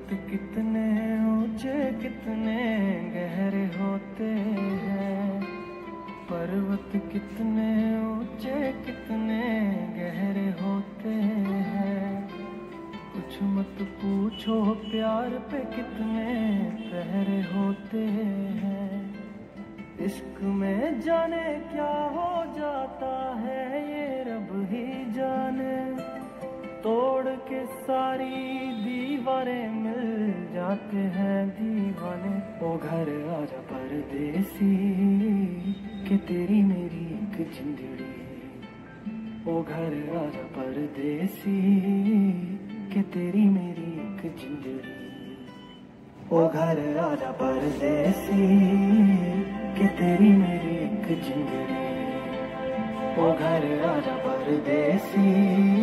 पर्वत कितने ऊँचे, कितने गहरे होते हैं। पर्वत कितने ऊँचे, कितने गहरे होते हैं। कुछ मत पूछो प्यार पे कितने पहरे होते हैं। इश्क में जाने क्या हो जाता है, ये रब ही जाने। तोड़ के सारी दीवारें जाते हैं दीवाने। ओ घर आजा परदेसी, कि तेरी मेरी एक जिंदड़ी ओ घर आजा परदेसी, कि तेरी मेरी एक जिंदड़ी ओ घर आजा परदेसी, कि तेरी मेरी एक जिंदड़ी ओ घर आजा परदेसी